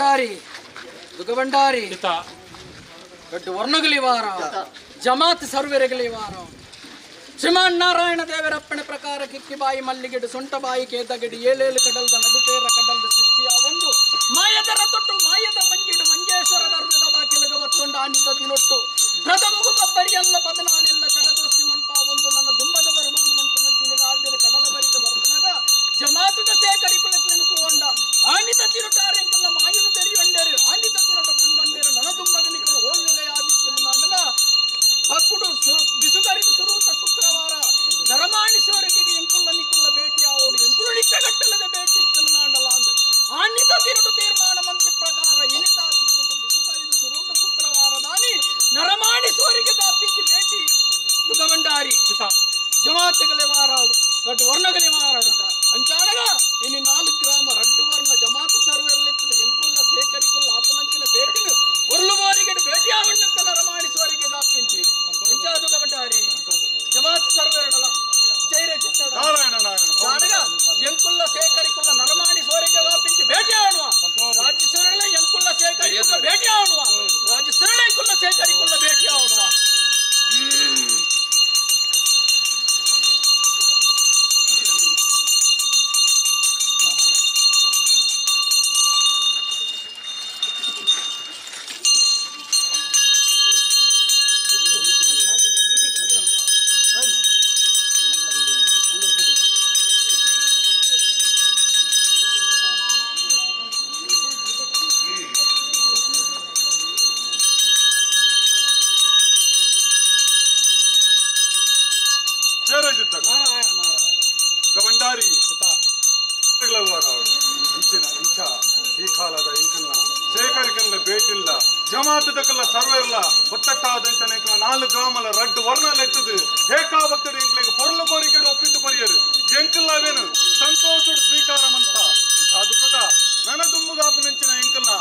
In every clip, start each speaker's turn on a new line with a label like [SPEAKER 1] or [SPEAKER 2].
[SPEAKER 1] ಭಂಡಾರಿ ದುಗ ಭಂಡಾರಿ ಗಡ್ಡು ವರ್ಣಗಲಿ ವಾರ. ಜಮಾತ್ ಸರ್ವೆರಗಲಿ ವಾರ. ಶ್ರೀಮಾನ್ ನಾರಾಯಣ ದೇವರಪ್ಪಣೆ ಪ್ರಕಾರ ಕಿಕ್ಕಿ ಬಾಯಿ ಮಲ್ಲಿಗಿಡು ಸೊಂಟ ಬಾಯಿ ಕೇದಗಿಡಿ ಏಳೇಳು ಕಡಲ್ದ ನಡುಪೇರ ಕಡಲ್ದ ಸೃಷ್ಟಿಯ ಒಂದು ಮಾಯದರ ತೊಟ್ಟು ಮಾಯದ ಮಂಜಿಡು ಮಂಜೇಶ್ವರ ಅರ್ವಿದ ಬಾಕಿಲಗ ಒತ್ತೊಂಡ ಆನಿತ ದಿನೊಟ್ಟು ಪ್ರಥಮಗು ಬಬ್ಬರಿಯಲ್ಲ ಪದನಾಲೆಲ್ಲ ಜಗದೋಸ್ತಿ ಮಲ್ಪ ಒಂದು ನನ್ನ ದುಂಬದ ಬರಬಹುದು ಮಂಟು ಮಚ್ಚಿನ ಕಡಲ ಬರಿತ ಬರ್ತನಗ ಜಮಾತದ ಸೇಕರಿಪುಳಕ್ಲೆನು ಕೂವಂಡ ಆನಿತ ತಿರುಟಾರೆಂಕಲ್ಲ ಮಾಯುನು ತೆರಿಯೊಂಡರು ಆನಿತ ತಿರುಟ ಕಂಡೊಂಡರು ನನ್ನ ದುಂಬಗ ನಿಕಲು ಹೋಲ್ನೆಲೆ ಆದಿತ್ತು ನಾಂಡಲ ಅಕ್ಕುಡು ಸು- ಬಿಸುಗರಿದು ಸುರುವುತ ಶುಕ್ರವಾರ ನರಮಾಣಿಸುವವರೆಗೆ ಎಂಕುಲ್ಲ ನಿಕುಲ್ಲ ಭೇಟಿ ಆವೋಡು ಎಂಕುಲು ನಿಚ್ಚಗಟ್ಟಲದ ಭೇಟಿ ಇತ್ತು ನಾಂಡಲ ಅಂದು ಆನಿತ ತಿರುಟು ತೀರ್ಮಾನ ಮಂತ್ರಿ ಪ್ರಕಾರ ಎನಿತಾತ ತಿರುಟು ಬಿಸುಗರಿದು ಸುರುವುತ ಶುಕ್ರವಾರ ದಾನಿ ನರಮಾಣಿಸುವವರಿಗೆ ಕಾಪಿಂಚಿ ಭೇಟಿ ದುಗವಂಡಾರಿ ಜಮಾತಗಲೆ ಮಾರಾಡು ದೊಡ್ಡ ವರ್ಣಗಲೆ ಮಾರಾಡು ಅಂಚಾಡಗ ಇನ್ನು ನಾಲ್ಕು ಗ್ರಾಮ ರಡ್ಡು ವರ್ಣ ಜಮಾತ ಸರ್ವರಲ್ಲಿತ್ತದ ಎಂಕುಲ್ಲ ಸೇಕರಿಕುಲ್ಲ ಆಪುನಂಚಿನ ಭೇಟಿನ ಒರ್ಲುವಾರಿಗೆ ಭೇಟಿ ಆವಣ್ಣಕ್ಕ ನರಮಾಣಿಸುವವರಿಗೆ ಗಾಪಿಂಚಿ ಇಂಚಾದು ಗಮಟಾರಿ ಜಮಾತ ಸರ್ವರಡಲ ಜೈರೆ ಚಿತ್ತಡ
[SPEAKER 2] ನಾರಾಯಣ ನಾರಾಯಣ
[SPEAKER 1] ನಾಡಗ ಎಂಕುಲ್ಲ ಸೇಕರಿಕುಲ್ಲ ನರಮಾಣಿ ಸೋರಿಗೆ ಗಾಪಿಂಚಿ ಭೇಟಿ ಆಡುವ ರಾಜ್ಯ ಸರಳ ಎಂಕುಲ್ಲ ಸೇಕರಿಕುಲ್ಲ ಭೇಟಿ ಆಡುವ ರಾಜ್ಯ ಸರಳ ಎಂಕುಲ್ಲ ಸೇಕರಿಕುಲ್ಲ ಭೇಟಿ
[SPEAKER 2] ಇಂಕಲ್ನ ಸೇಕರಿಕಲ್ಲ ಬೇಟಿಲ್ಲ ಜಮಾತದಕ್ಕಲ್ಲ ಸರ್ವೇರ್ಲ ಒತ್ತಟ್ಟಾದಂಚನ ಇಂಕಲ ನಾಲ್ಕು ಗ್ರಾಮಲ ರಡ್ಡು ವರ್ಣಲ ಎತ್ತದು ಹೇಕಾವತ್ತಡಿ ಇಂಕ್ಲಿಗೆ ಪೊರ್ಲು ಕೋರಿಕೆಡು ಒಪ್ಪಿಟ್ಟು ಪರಿಯರು ಎಂಕಲ್ಲಾವೇನು ಸಂತೋಷುಡು ಸ್ವೀಕಾರಮಂತ? ಅದು ಪ್ರಕ ನನ ದುಂಬುಗಾಪು ನೆಂಚಿನ ಎಂಕಲ್ನ.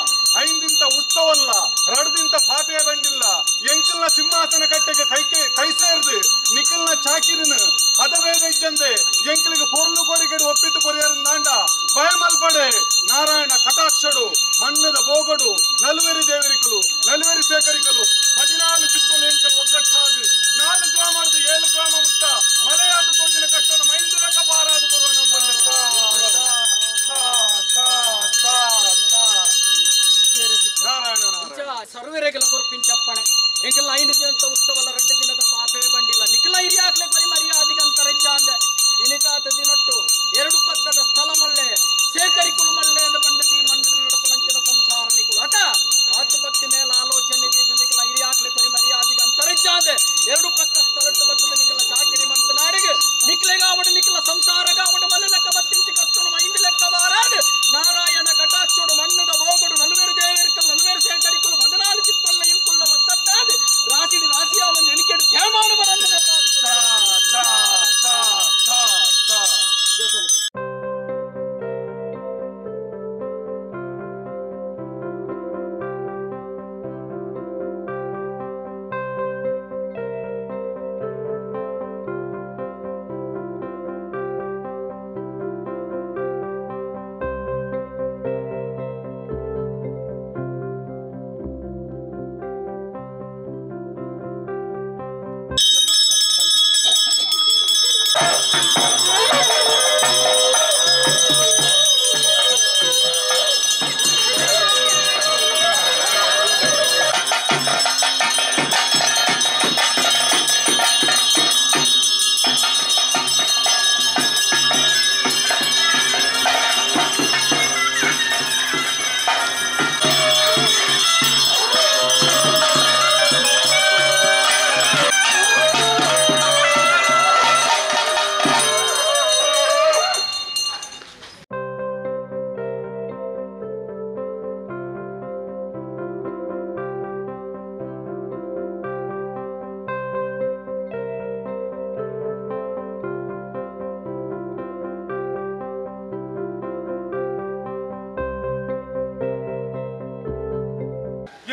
[SPEAKER 2] ಐಂದಿಂತ ಉತ್ಸವಲ್ಲ ರಡದಿಂತ ಪಾಪೆ ಬಂದಿಲ್ಲ ಎಂಕಲ್ನ ಸಿಂಹಾಸನ ಕಟ್ಟೆಗೆ ಕೈ ಕೈ ಸೇರ್ದು ನಿಖಲ್ನ ಚಾಕಿರಿನ ಹದವೇದ ಇಜ್ಜಂದೆ, ಎಂಕಲಿಗೆ ಪೊರ್ಲು ಕೋರಿಕೆಡು ಒಪ್ಪಿತ್ತು ಕೊರಿಯರು ನಾಂಡ ಭಯ ಮಲ್ಪಡೆ ನಾರಾಯಣ ಕಟಾಕ್ಷಡು, ಮಣ್ಣದ ಬೋಗಡು, ನಲ್ವೆರಿ ದೇವರಿಕಲು, ನಲ್ವೆರಿ ಸೇಕರಿಕಲು ಹದಿನಾಲು ಚಿತ್ತಲು ಎಂಕಲ್ ಒಗ್ಗಟ್ಟಾದು, ನಾಲ್ಕು ಗ್ರಾಮ ಏಳು ಗ್ರಾಮ ಮುಟ್ಟ
[SPEAKER 1] ಎಂಕಲ್ಲ ಐನಿದೆ ಅಂತ ಉತ್ಸವಲ ರಡ್ಡ ದಿನದ ಪಾಪೆ ಬಂಡಿಲ್ಲ ನಿಖಲ ಹಿರಿಯಾಕ್ಲೆ ಬರೀ ಮರ್ಯಾದಿಗೆ ಅಂತರಜ್ಜ ಅಂದೆ. ಇನಿತಾತ ದಿನಟ್ಟು ಎರಡು ಪಕ್ಕದ ಸ್ಥಳ ಮಲ್ಲೆ ಸೇಕರಿಕುಳು ಮಲ್ಲೆ ಅಂದ ಬಂಡತಿ ಮಂಡಳಿ ನಡಪಲಂಚಿನ ಸಂಸಾರ ನಿಕುಳು ಅಟ ಮಾತು ಭಕ್ತಿ ಮೇಲೆ ಆಲೋಚನೆ ಇದು ನಿಖಲ ಹಿರಿಯಾಕ್ಲೆ ಬರೀ ಮರ್ಯಾದಿಗೆ ಅಂತರಜ್ಜ ಅಂದೆ. ಎರಡು ಪಕ್ಕ ಸ್ಥಳದ ಬಟ್ಟದ ನಿಖಲ ಜಾಕಿರಿ ಮಂತನಾಡಿಗೆ ನಾಡಿಗೆ ನಿಖಲೆಗಾವಡು ನಿಖಲ ಸಂಸಾರಗಾವಡು ಮಲ್ಲೆ ಲೆಕ್ಕ ಬತ್ತಿಂಚಿ
[SPEAKER 2] ಕಸ್ತುಳು ಮೈ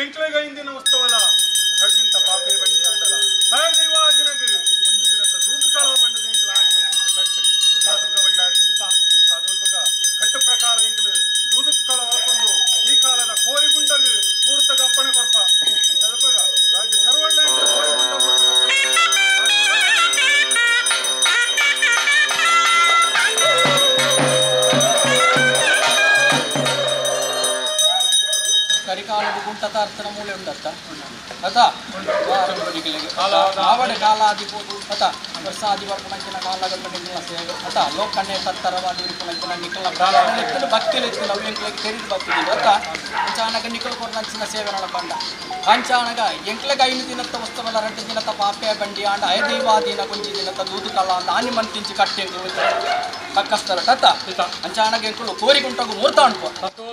[SPEAKER 2] ಎಂಕ್ಲೆಗ ಇಂದಿನ ಉತ್ಸವಲ
[SPEAKER 1] ಅರ್ಥನ ಮೂಲೆ ಉಂಟತ್ತ ಅತ ವಾರಂಬಡಿಗಳಿಗೆ ಆವಡ ಕಾಲಾದಿಬೋದು ಅತ ವರ್ಷಾದಿ ವರ್ಪಣಕ್ಕಿನ ಕಾಲಗಲ್ಲ ನಿಲ್ಲ ಸೇವೆ. ಅತ ಲೋಕಣ್ಣೆ ತತ್ತರವಾದ ವಿರುಪಣಕ್ಕಿನ ನಿಕಲ ಪ್ರಾಣಕ್ಕಿನ ಭಕ್ತಿಲಿ ಇತ್ತು ನಾವು ಎಂಕ್ಲೆಗೆ ತೆರಿದು ಬರ್ತಿದ್ದೀವಿ ಅತ ಅಂಚಾನಗ ನಿಕಲ ಕೊರ್ನಂಚಿನ ಸೇವೆ ನಡಕೊಂಡ. ಎಂಕ್ಲೆಗ ದಿನದ ದಿನತ್ತ ವಸ್ತವಲ ರೆಡ್ಡು ದಿನತ್ತ ಪಾಪೆ ಬಂಡಿ ಆಂಡ ಐದೈವಾದಿನ ಕುಂಜಿ ದಿನತ್ತ ದೂದು ಕಲ್ಲ ಅಂತ ಆನಿ ಮಂತಿಂಚಿ ಕಟ್ಟೆಂದು ಪಕ್ಕಸ್ತರ ತತ್ತ ಅಂಚಾನಗ ಎಂಕುಲು ಕೋರಿಗುಂಟಗು ಮೂರ್ತ ಅನ್ಕೋ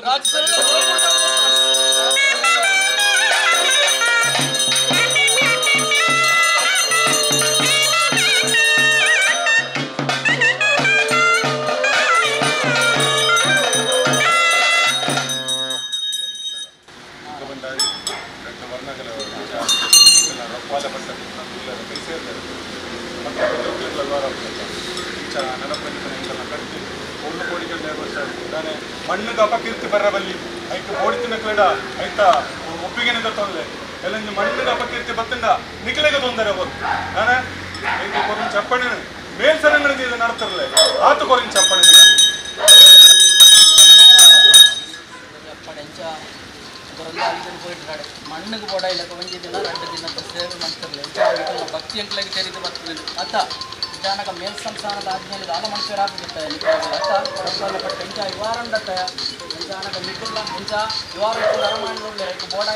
[SPEAKER 1] ರಾಜ್ಯ ಬರಲ್ಲ ಅಲ್ಲಿಂದ போயிட்டு ಮಣ್ಣಿಗೆ ಬೋಡ ಇಲ್ಲ ಒಂಜಿ ದಿನ ಎರಡು ದಿನ ಸೇವೆ ಮಾಡ್ತಿರ್ಲಿ ಎಂಚ ಭಕ್ತಿ ಅಂಕಲಾಗಿ ತೆರೆದು ಬರ್ತದೆ ಅತ್ತ ಜಾನಕ ಮೇಲ್ ಸಂಸಾರದ ಆದ್ಮೇಲೆ ಆಲ ಮನುಷ್ಯರಾಗ್ಬಿಟ್ಟ ಅತ್ತ ರಸಲ್ಲ ಪಟ್ಟ ಎಂಚ ಇವಾರಂಡತ್ತ ಜಾನಕ ಮಿಕ್ಕುಲ್ಲ ಎಂಚ ಇವಾರ ಅರಮಾಣಿ ಬೋಡ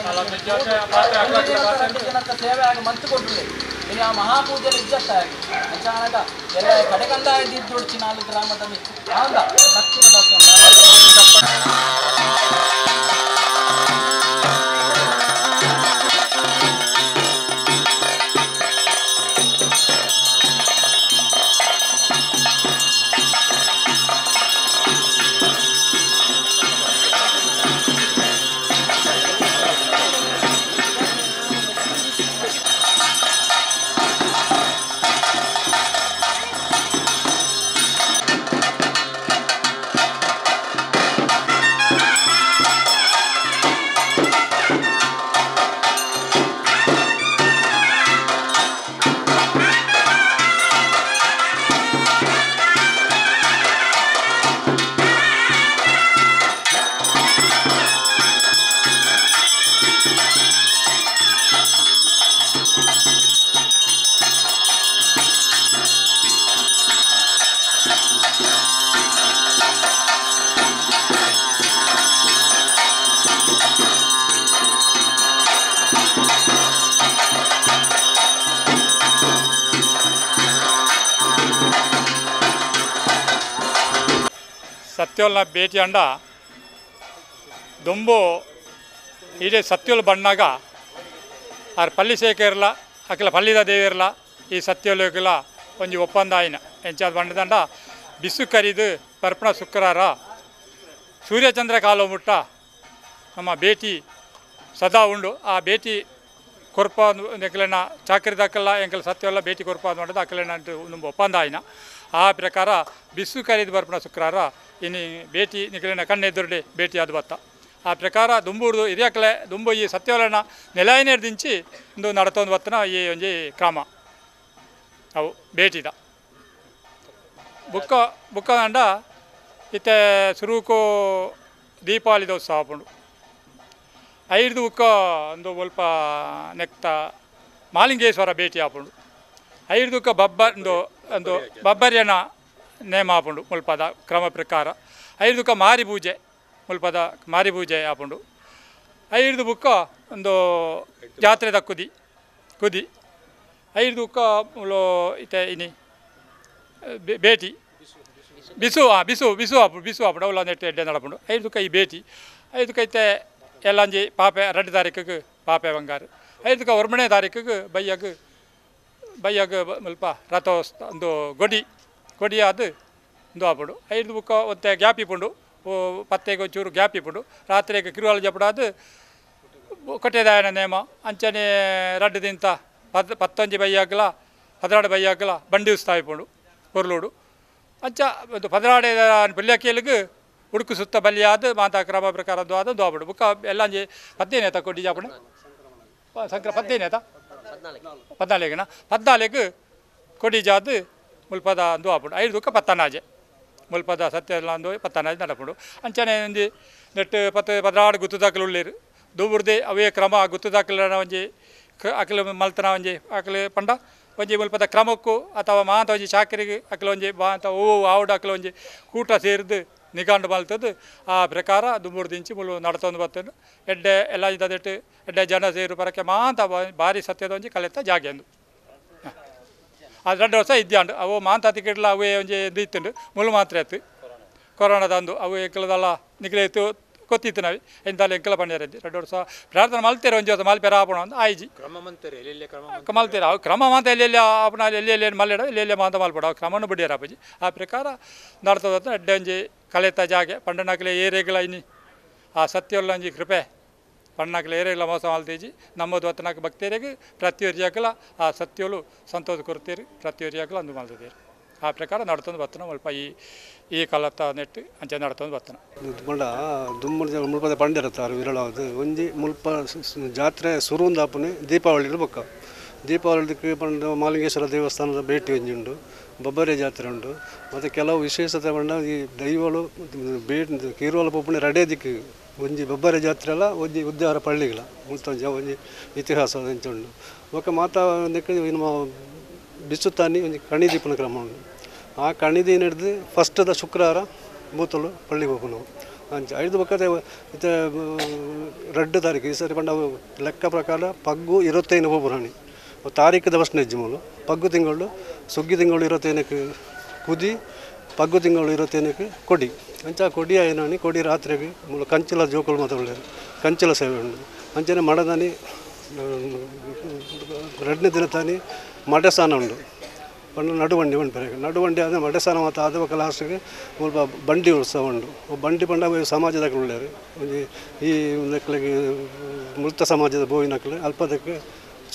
[SPEAKER 1] ಎರಡು ದಿನದ ಸೇವೆ ಆಗಿ ಮಂತು ಕೊಟ್ಟರು ಇನ್ನು ಆ ಮಹಾಪೂಜೆಯಲ್ಲಿ ಇಜ್ಜತ್ತ ಆಗಿ ಅಂಚಾನಗ ಎಲ್ಲ ಕಡೆಗಂದ ಇದ್ದಿದ್ದು ಚಿನಾಲು ಗ್ರಾಮದ ಮಿಕ್ಕು ಆಗ ಭಕ್ತಿನ ದರ್ಶನ
[SPEAKER 3] ಸತ್ಯೋಲ್ನ ಭೇಟಿ ಅಂಡ ದೊಂಬು ಇಡೀ ಸತ್ಯಲ್ ಬಣ್ಣಾಗ ಅವ್ರ ಪಲ್ಲಿ ಸೇಕಿರಲ್ಲ ಅಕ್ಲ ಪಲ್ಲಿದ ದೇವಿರಲ್ಲ ಈ ಸತ್ಯೋಲಕ್ಲ ಒಂಜಿ ಒಪ್ಪಂದ ಆಯ್ನ. ಎಂಚಾದ ಬಣ್ಣದಂಡ ಬಿಸು ಕರಿದು ಪರ್ಪಣ ಶುಕ್ರಾರ ಸೂರ್ಯಚಂದ್ರ ಕಾಲು ಮುಟ್ಟ ನಮ್ಮ ಭೇಟಿ ಸದಾ ಉಂಡು. ಆ ಭೇಟಿ ಕೊರ್ಪ ಎಂಕಲೆನ ಚಾಕರಿ ದಕ್ಕಲ್ಲ ಎಂಕಲ್ ಸತ್ಯವೆಲ್ಲ ಭೇಟಿ ಕೊರ್ಪ ಮಾಡೋದು ಅಕ್ಕಲೆನ ಒಂದು ಒಪ್ಪಂದ ಆಯ್ನ. ಆ ಪ್ರಕಾರ ಬಿಸು ಕರೀದು ಬರ್ಪಣ ಶುಕ್ರವಾರ ಇನ್ನು ಭೇಟಿ ನಿಖಲಿನ ಕಣ್ಣೆದುರುಡೆ ಭೇಟಿ ಆದ ಬತ್ತ. ಆ ಪ್ರಕಾರ ದುಂಬೂರ್ದು ಇದ್ಯಾಕಲೆ ದುಂಬು ಈ ಸತ್ಯವಲನ ನೆಲಾಯಿನೇರ್ ದಿಂಚಿ ಇಂದು ನಡತೊಂದು ಬತ್ತನ ಈ ಒಂಜಿ ಕ್ರಮ. ಅವು ಭೇಟಿದ. ಬುಕ್ಕ ಬುಕ್ಕ ಅಂಡ ಇತ್ತೆ ಸುರುಕು ದೀಪಾವಳಿ ಉತ್ಸವ ಆಪುಂಡು ಐದು ಬುಕ್ಕ ಒಂದು ಸ್ವಲ್ಪ ನೆಕ್ತ ಮಾಲಿಂಗೇಶ್ವರ ಭೇಟಿ ಆಪುಂಡು ಐದು ದುಃಖ ಬಬ್ಬ ಒಂದು ಬಬ್ಬರ್ಯನ ನೇಮ ಆಪುಂಡು ಮುಲ್ಪದ ಕ್ರಮ ಪ್ರಕಾರ. ಐದು ದುಃಖ ಮಾರಿ ಪೂಜೆ ಮುಲ್ಪದ ಮಾರಿ ಪೂಜೆ ಆಪುಂಡು. ಐದು ಬುಕ್ಕ ಒಂದು ಜಾತ್ರೆದ ಕುದಿ ಕುದಿ. ಐದು ಬುಕ್ಕ ಇತ್ತೆ ಇನಿ ಭೇಟಿ ಬಿಸು ಹಾಂ ಬಿಸು ಬಿಸು ಆಪು ಬಿಸು ಆಪುಡು ಅವಲ ನೆಟ್ಟು ಎಡ್ಡೆ ನಡಪುಂಡು. ಐದು ಕೈ ಈ ಭೇಟಿ ಐದು ಇತ್ತೆ ಎಲ್ಲಾಂಜಿ ಪಾಪೆ ಎರಡು ತಾರೀಕಿಗೆ ಪಾಪೆ ಬಂಗಾರು. ಐದು ಕ ಒರ್ಮಣೆ ತಾರೀಕಿಗೆ ಬೈಯಗೆ ಸ್ವಲ್ಪ ರಥ ಒಂದು ಗೊಡಿ ಗೊಡಿ ಅದು ಒಂದು ಆಪುಡು. ಐದು ಬುಕ್ಕ ಒತ್ತೆ ಗ್ಯಾಪ್ ಇಪ್ಪುಂಡು. ಪತ್ತೆಗೆ ಒಂಚೂರು ಗ್ಯಾಪ್ ಇಪ್ಪುಂಡು. ರಾತ್ರಿಗೆ ಕಿರುವಾಲ ಜಪಡ ಅದು ಕೊಟ್ಟಿದ್ದಾಯನ ನೇಮ. ಅಂಚನೆ ರಡ್ಡದಿಂತ ಪದ್, ಪತ್ತೊಂಜಿ ಬೈಯಾಗಲ ಪದನಾಡು ಬೈಯಾಗಲ ಬಂಡಿ ಉಸ್ತಾಯಿಪುಂಡು ಪೊರ್ಲುಡು ಅಂಚ ಒಂದು ಪದರಾಡೆ ಬಲ್ಯಾಕೇಲಿಗೆ ಉಡುಕು ಸುತ್ತ ಬಲಿಯಾದ ಮಾತಾ ಕ್ರಮ ಪ್ರಕಾರ ದ್ವಾದ ದ್ವಾಬಿಡು ಬುಕ್ಕ ಎಲ್ಲಂಜಿ ಪತ್ತೇನೇತ ಕೊಡಿ ಜಾಪಣ? ಸಂಕ್ರ ಪದ್ದೇನೆ ಪದ್ನಾಲೆಗನ ಪದ್ನಾಲೆಗ್ ಕೊಡಿ ಜಾದು ಮುಲ್ಪದ ದ್ವಾಪುಡು ಐದು ದುಃಖ ಪತ್ತನಾಜೆ. ಮುಲ್ಪದ ಎಲ್ಲ ಅಂದು ಪತ್ತನಾಜೆ ನಡಪುಡು. ಅಂಚನೆ ಒಂಜಿ ನೆಟ್ ಪತ್ತು ಪದ್ನಾಡು ಗುತ್ತು ದಾಖಲು ಉಳ್ಳೇರು. ದೂಬುರ್ದೆ ಅವೇ ಕ್ರಮ ಗುತ್ತು ದಾಖಲ ಒಂಜಿ ಅಕಲು ಮಲ್ತನ ಒಂಜಿ ಅಕಲು ಪಂಡ. ಒಂಜಿ ಮುಲ್ಪದ ಕ್ರಮಕ್ಕೂ ಅಥವಾ ಮಾತ ಒಂಜಿ ಚಾಕರಿಗೆ ಅಕಲು ಒಂಜಿ ಮಾತ ಓ ಆವುಡು ಅಕಲು ಒಂಜಿ ಕೂಟ ಸೇರಿದು ನಿಗಾಂಡು ಮಲ್ತದ್ದು ಆ ಪ್ರಕಾರ ದುಂಬುರ್ದಿಂಚಿ ಮುಲು ನಡತೊಂದು ಬರ್ತೇನೆ ಎಡ್ಡೆ ಎಲ್ಲ ಇದ್ದದಿಟ್ಟು ಎಡ್ಡೆ ಜನ ಸೇರು ಬರೋಕ್ಕೆ ಮಾಂತ ಭಾರಿ ಸತ್ಯದ ಒಂಜಿ ಕಲೆತ ಜಾಗೆ ಅಂದು. ಅದು ಎರಡು ವರ್ಷ ಇದ್ದಾಂಡು ಅವು ಮಾಂತ ತಿಕ್ಕಿಡ್ಲ ಅವೇ ಒಂಜಿ ಇತ್ತುಂಡು. ಮುಳು ಮಾತ್ರ ಎತ್ತು ಕೊರೋನಾದಂದು ಅವು ಎಂಕಲದಲ್ಲ ನಿಕ್ಲೆತ್ತು ಗೊತ್ತಿತ್ತು ನಾವು. ಎಂತಲ್ಲ ಎಂಕಲ ಪಂಡ್ಯಾರದ್ದು ಎರಡು ವರ್ಷ ಪ್ರಾರ್ಥನೆ ಮಲ್ತೇರೆ ಒಂಜಿ ವರ್ಷ ಮಲ್ಪೇರ ಆಪಣ ಒಂದು ಆಯ್ಜಿ.
[SPEAKER 4] ಎಲ್ಲೆಲ್ಲಿ?
[SPEAKER 3] ಮಲ್ತೀರ ಅವು ಕ್ರಮ ಮಾಂತ ಎಲ್ಲೆಲ್ಲಿ ಆಪಣ ಎಲ್ಲಿ ಎಲ್ಲಿ ಮಲ್ಲೆಡ ಎಲ್ಲಿ ಎಲ್ಲಿ ಮಾತ ಮಲ್ಪಡ ಅವು ಕ್ರಮನೂ ಬಿಡ್ಯಾರ ಅಪ್ಪಾಜಿ. ಆ ಪ್ರಕಾರ ನಡ್ತದ ಎಡ್ಡೆ ಒಂಜಿ ಕಲೆತ ಜಾಗೆ. ಪಂಡನಾಕಲೆ ಏರೇಗಲ ಇನಿ. ಆ ಸತ್ಯವಲ್ಲ ಒಂಜಿ ಕೃಪೆ. ಪಂಡನಾಕಲೆ ಏರೇಗಲ ಮೋಸ ಮಾಲ್ತೀಜಿ ನಮ್ಮದು ಹೊತ್ತನಾಕ ಪ್ರತಿಯೊರಿ ಪ್ರತಿಯೊರಿಯಾಗಲ ಆ ಸತ್ಯವಲು ಸಂತೋಷ ಕೊಡ್ತೀರಿ ಪ್ರತಿಯೊರಿಯಾಗಲ ಅಂದು ಮಾಲ್ತಿದ್ದೀರಿ ಆ ಪ್ರಕಾರ ನಡ್ತಂದು ಬರ್ತನ ಸ್ವಲ್ಪ ಈ ಈ ಕಲತ್ತ ನೆಟ್ಟು ಅಂಚೆ ನಡ್ತಂದು ಬರ್ತನ
[SPEAKER 5] ಬಂಡ ದುಮ್ಮಡ ಮುಲ್ಪದ ಪಂಡಿರತ್ತಾರು ವಿರಳವಾದ ಒಂಜಿ ಮುಲ್ಪ ಜಾತ್ರೆ ಸುರುಂದಾಪನೆ ದೀಪಾವಳಿ ಬೊಕ್ಕ ದೀಪಾವಳಿ ಮಾಲಿಂಗೇಶ್ವರ ದೇವಸ್ಥಾನದ ಭೇಟಿ ಒಂಜಿ ಉಂಡು. ಬೊಬ್ಬರೆ ಜಾತ್ರೆ ಉಂಟು. ಮತ್ತು ಕೆಲವು ವಿಶೇಷತೆ ಬಣ್ಣ ಈ ದೈವಳು ಬೇಟ್ ಕೀರುವಲ ಪೊಪ್ಪುಣೆ ರಡೇ ದಿಕ್ಕು ಒಂಜಿ ಬೊಬ್ಬರೆ ಜಾತ್ರೆ ಅಲ್ಲ, ಒಂಜಿ ಉದ್ಯಾವರ ಪಳ್ಳಿಗಳ ಮುಲ್ತೊಂಜ ಒಂಜಿ ಇತಿಹಾಸ ಉಂಟು. ಒಕ್ಕ ಬೊಕ್ಕ ಮಾತಾ ನಮ್ಮ ಬಿಸುತ್ತಾನಿ ಒಂಜಿ ಕಣಿ ದೀಪನ ಕ್ರಮ ಉಂಡು ಆ ಕಣಿದಿ ಫಸ್ಟ್ ದ ಶುಕ್ರವಾರ ಮೂತಲು ಪಳ್ಳಿಗೆ ಹೋಗು ಅಂಚೆ ಐದು ಬಕ್ಕದೆ ಇತ ರಡ್ಡು ತಾರೀಕು, ಈ ಸರಿ ಬಂಡ ಲೆಕ್ಕ ಪ್ರಕಾರ ಪಗ್ಗು, ಇರುತ್ತೈನು ಹೋಗ್ಬರಾಣಿ ತಾರೀಕು ದವಸ್ನ ಮೂಲು ಪಗ್ಗು ತಿಂಗಳು ಸುಗ್ಗಿ ತಿಂಗಳು ಇರುತ್ತೇನಕ್ಕೆ ಕುದಿ ಪಗ್ಗು ತಿಂಗಳು ಇರುತ್ತೇನಕ್ಕೆ ಕೊಡಿ ಅಂಚ ಕೊಡಿ ಆಯ್ನಾಣಿ ಕೊಡಿ ರಾತ್ರಿಗೆ ಮೂಲ ಕಂಚಿಲ ಜೋಕುಲು ಮಾತಾಡಲೇರು ಕಂಚಿಲ ಸೇವೆ ಉಂಡು ಅಂಚನೆ ಮಡದಾನಿ ಎರಡನೇ ದಿನ ತಾನಿ ಮಡೆ ಸ್ನಾನ ಉಂಡು ಪಂಡ ನಡುವಂಡಿ ಬರೀ ನಡುವಂಡಿ ಆದರೆ ಮಡೆ ಸ್ನಾನ ಮತ್ತು ಆದ ಬಕ್ಕ ಲಾಸ್ಟ್ಗೆ ಸ್ವಲ್ಪ ಬಂಡಿ ಉತ್ಸವ ಉಂಡು ಬಂಡಿ ಪಂಡ ಸಮಾಜದಾಗ ಉಳ್ಳೇರು ಈ ನಕ್ಲಿಗೆ ಮೃತ ಸಮಾಜದ ಬೋವಿನಕ್ಲೆ ಅಲ್ಪದಕ್ಕೆ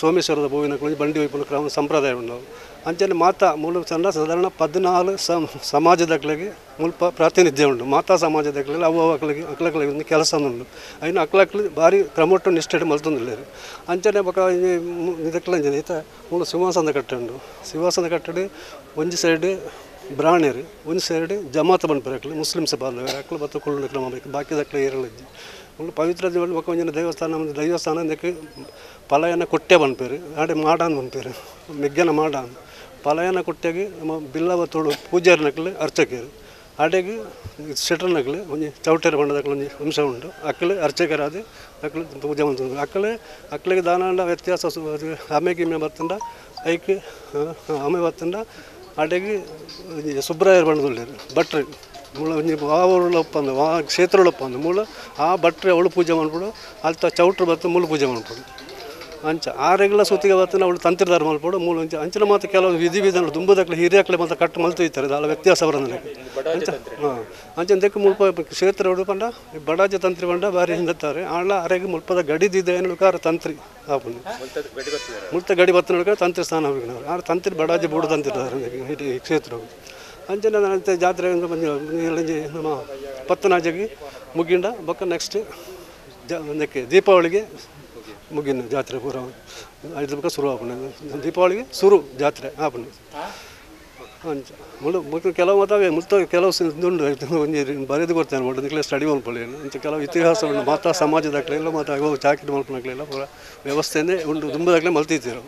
[SPEAKER 5] ಸೋಮೇಶ್ವರದ ಬೋವಿನಕ್ಲೆ ಬಂಡಿ ವೈಪುನ ಕ್ರಮ ಸಂಪ್ರದಾಯ ಉಂಡು ಅವು. ಅಂಚನೆ ಮಾತಾ ಮೂಲ ಚಂದ ಸಾಧಾರಣ ಪದ್ನಾಲು ಸಮ ಸಮಾಜದಕ್ಲೆಗೆ ಮುಲ್ಪ ಪ್ರಾತಿನಿಧ್ಯ ಉಂಟು. ಮಾತಾ ಸಮಾಜದಕ್ಲೆಲ್ಲ ಅವು ಅಕ್ಲಿಗೆ ಅಕ್ಲಕ್ಲಿಗೆ ಕೆಲಸ ಉಂಡು ಅಯ್ಯ ಅಕ್ಲಕ್ಲಿ ಭಾರಿ ಕ್ರಮಟ್ಟು ನಿಷ್ಠೆ ಮಲ್ತೊಂದಿಲ್ಲೇರು ಅಂಚನೆ ಬೊಕ ಇದಕ್ಲ ಈತ ಮೂಲ ಸಿಂಹಾಸನ ಕಟ್ಟೆ ಉಂಡು ಸಿಂಹಾಸನ ಕಟ್ಟಡಿ ಒಂಜಿ ಸೈಡ್ ಬ್ರಾಹ್ಮಣರು ಒಂದು ಸೈಡ್ ಜಮಾತ ಬಂದ್ಪರಕ್ಲಿ ಮುಸ್ಲಿಮ್ಸ್ ಬಾಂಧವ್ಯ ಅಕ್ಲು ಬತ್ತು ಕೊಳ್ಳು ಕ್ರಮ ಬೇಕು. ಬಾಕಿದಕ್ಲೆ ಏರಲಿಜ್ಜಿ. ಒಂದು ಪವಿತ್ರ ದೇವಳ ಬೊಕ ದೇವಸ್ಥಾನ, ಒಂದು ದೇವಸ್ಥಾನ ಅದಕ್ಕೆ ಪಲಯನ ಕೊಟ್ಟೆ ಬಂದ್ಪೇರಿ ಆಡೆ ಮಾಡಾನ್ ಬಂದ್ಪೇರಿ ಮೆಗ್ಗನ ಮಾಡಾನ್. ಪಲಯನ ಕೊಟ್ಟೆಗೆ ನಮ್ಮ ಬಿಲ್ಲವ ತೋಳು ಪೂಜಾರಿ ನಕ್ಲೆ ಅರ್ಚಕರು. ಆಡೆಗೆ ಶೆಟ್ರ್ ನಕ್ಲು ಒಂಜಿ ಚೌಟೇರ ಬಣ್ಣದಕ್ಲು ಒಂಜಿ ಅಂಶ ಉಂಟು. ಅಕ್ಕಲು ಅದೇ ಅಕ್ಕಲೆ ಪೂಜೆ ಮಾಡ್ತಾರೆ ಅಕ್ಕಲೆ ಅಕ್ಕಲಿಗೆ ದಾನ ವ್ಯತ್ಯಾಸ ಸು- ಇಮ್ಮೆ ಬರ್ತಂಡ, ಐಕ್ ಆಮೆ ಬರ್ತಂಡ, ಆಡೆಗೆ ಸುಬ್ರಾಯರ್ ಬಣ್ಣದುಳ್ಳೇರು ಭಟ್ರು. ಮುಳ ಒಂಜಿ ವಾವರುಳ ಒಪ್ಪಂದ ವಾ ಕ್ಷೇತ್ರಗಳ ಒಪ್ಪಂದ ಮೂಲ ಆ ಭಟ್ರೆ ಅವಳು ಪೂಜೆ ಮಾಡ್ಬಿಡು ಅಲ್ತ ಚೌಟ್ರು ಬತ್ತು ಮೂಲ ಪೂಜೆ ಮಾಡ್ಬಿಡು. ಅಂಚ ಆರೆಗ್ಲ ಸುತ್ತಿಗೆ ಬರ್ತಾನೆ ಅವಳು ತಂತ್ರದಾರ ಮಲ್ಪಡು ಮೂಲ ಅಂಚ ಅಂಚಿನ ಮಾತು ಕೆಲವು ವಿಧಿ ವಿಧಾನ ದುಂಬದಕ್ಲೆ ಹಿರಿಯಕ್ಲೆ ಮತ್ತೆ ಕಟ್ಟು ಮಲ್ತು ಇತ್ತಾರೆ ಅದು ವ್ಯತ್ಯಾಸ ಬರೋದಿಲ್ಲ ಅಂಚ ಹಾಂ ಅಂಚ ದೆಕ್ಕ ಮುಲ್ಪ ಕ್ಷೇತ್ರ ಹೊಡು ಪಂಡ ಈ ಬಡಾಜ ತಂತ್ರಿ ಪಂಡ ಬಾರಿ ಹಿಂದತ್ತಾರೆ. ಆಳ ಅರೆಗೆ ಮುಲ್ಪದ ಗಡಿದಿದೆ ಕಾರ ತಂತ್ರಿ. ಆಪುಂಡು ಮುಲ್ತ ಗಡಿ ಬರ್ತಾನೆ ತಂತ್ರಿ ಸ್ಥಾನ ಹೋಗಿ ಆ ತಂತ್ರಿ ಬಡಾಜಿ ಬೂಡು ತಂತಿರ್ತಾರೆ ಈ ಕ್ಷೇತ್ರವು ಅಂತೆ ಜಾತ್ರೆ ಬಂದು ನಮ್ಮ ಪತ್ತನಾಜಗಿ ಮುಗಿಂಡ, ಬಕ್ಕ ನೆಕ್ಸ್ಟ್ ಜಕ್ಕೆ ದೀಪಾವಳಿಗೆ ಮುಗಿನ ಜಾತ್ರೆ ಪೂರ. ಐದು ಬಕ್ಕ ಶುರು ಆಪಣೆ ದೀಪಾವಳಿಗೆ ಶುರು ಜಾತ್ರೆ ಆಪಣೆ ಅಂಚ ಮುಳು ಕೆಲವು ಮಾತಾವೆ ಮುತ್ತ ಕೆಲವು ಒಂಜಿ ಬರೆದು ಕೊಡ್ತೇನೆ ಮಾಡಿ ನಿಕ್ಲೆ ಸ್ಟಡಿ ಮಾಡ್ಕೊಳ್ಳಿ. ಅಂತ ಕೆಲವು ಇತಿಹಾಸ ಉಂಡು ಮಾತಾ ಮತ್ತು ಮಾತಾ ಅವು ಚಾಕಿಟ್ ಮಲ್ಪನಕ್ಲೆಲ್ಲ ಪೂರ ವ್ಯವಸ್ಥೆನೇ ಉಂಡು ತುಂಬದಾಗಲೇ ಮಲ್ತಿದ್ದೀರು.